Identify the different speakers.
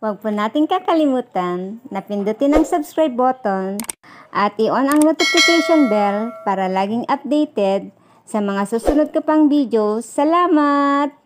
Speaker 1: Huwag po natin kakalimutan na pindutin ang subscribe button at i-on ang notification bell para laging updated sa mga susunod ko pang video. Salamat!